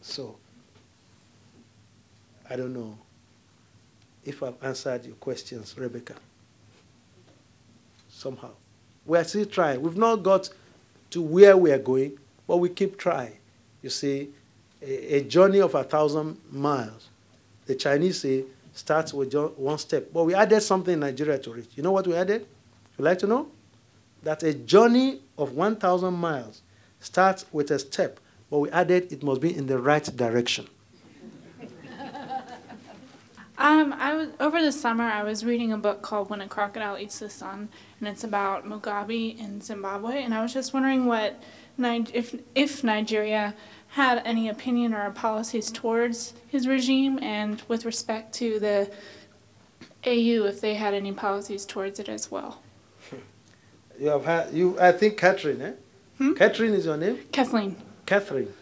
So, I don't know if I've answered your questions, Rebecca. Somehow. We are still trying. We've not got to where we are going, but we keep trying. You see, a, a journey of a thousand miles, the Chinese say, starts with one step. But we added something in Nigeria to reach. You know what we added? You'd like to know? That a journey of 1,000 miles starts with a step, but we added it must be in the right direction. Um, I was over the summer. I was reading a book called "When a Crocodile Eats the Sun," and it's about Mugabe in Zimbabwe. And I was just wondering what, if if Nigeria had any opinion or policies towards his regime, and with respect to the AU, if they had any policies towards it as well. You have had you. I think Catherine, eh? Hmm? Catherine is your name. Kathleen. Catherine.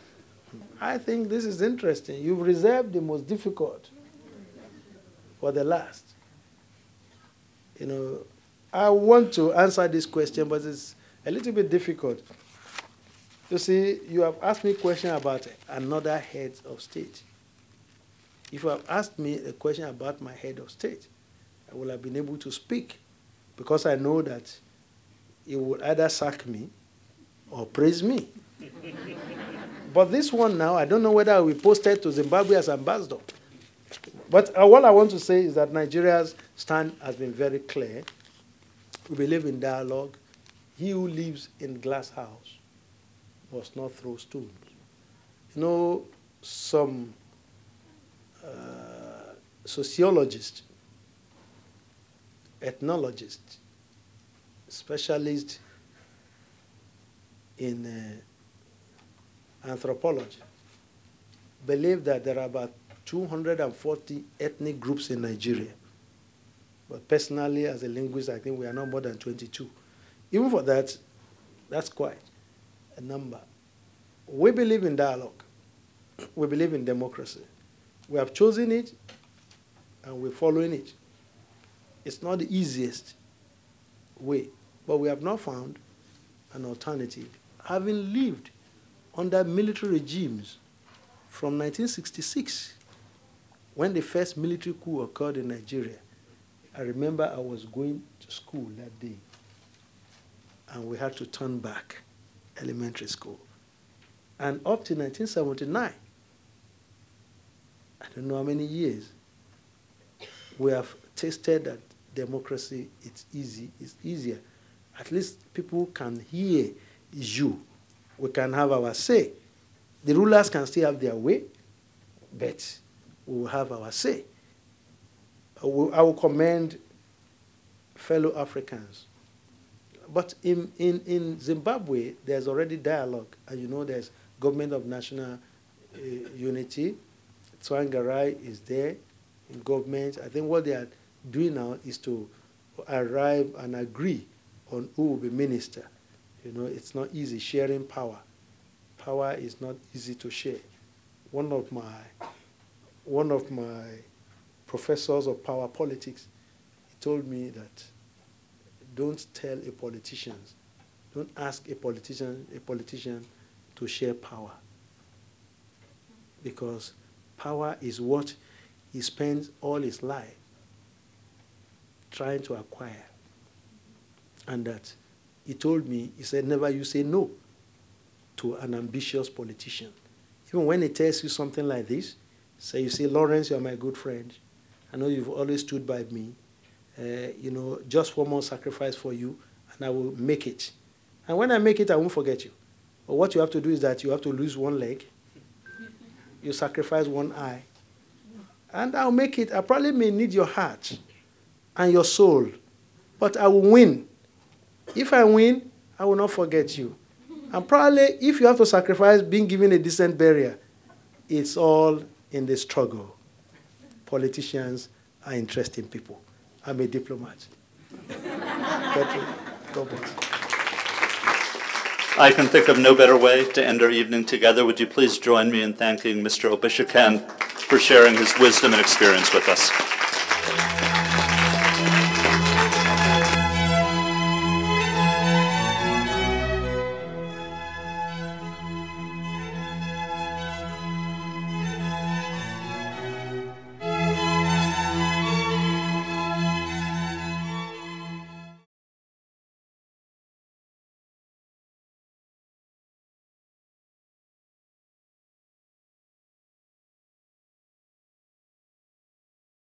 I think this is interesting. You've reserved the most difficult for the last. You know, I want to answer this question, but it's a little bit difficult. You see, you have asked me a question about another head of state. If you have asked me a question about my head of state, I would have been able to speak because I know that he would either sack me or praise me. But this one now, I don't know whether we posted to Zimbabwe as ambassador. But uh, what I want to say is that Nigeria's stand has been very clear. We believe in dialogue. He who lives in glass house must not throw stones. You know, some uh, sociologists, ethnologists, specialists in uh, anthropology believe that there are about 240 ethnic groups in Nigeria. But personally, as a linguist, I think we are not more than 22. Even for that, that's quite a number. We believe in dialogue. We believe in democracy. We have chosen it, and we're following it. It's not the easiest way, but we have not found an alternative. Having lived under military regimes from 1966 when the first military coup occurred in Nigeria, I remember I was going to school that day, and we had to turn back elementary school. And up to 1979, I don't know how many years, we have tasted that democracy, it's easy, it's easier. At least people can hear you. We can have our say. The rulers can still have their way, but we will have our say. I will, I will commend fellow Africans. But in, in, in Zimbabwe, there's already dialogue, and you know there's government of national uh, unity. Tsvangirai is there in government. I think what they are doing now is to arrive and agree on who will be minister. You know, it's not easy sharing power. Power is not easy to share. One of my one of my professors of power politics, he told me that don't tell a politician, don't ask a politician, a politician to share power. Because power is what he spends all his life trying to acquire. And that he told me, he said, never you say no to an ambitious politician. Even when he tells you something like this, so you see, Lawrence, you're my good friend. I know you've always stood by me. Uh, you know, just one more sacrifice for you, and I will make it. And when I make it, I won't forget you. But what you have to do is that you have to lose one leg. You sacrifice one eye. And I'll make it. I probably may need your heart and your soul, but I will win. If I win, I will not forget you. And probably, if you have to sacrifice being given a decent burial, it's all in the struggle. Politicians are interesting people. I'm a diplomat. I can think of no better way to end our evening together. Would you please join me in thanking Mr. Obisakin for sharing his wisdom and experience with us?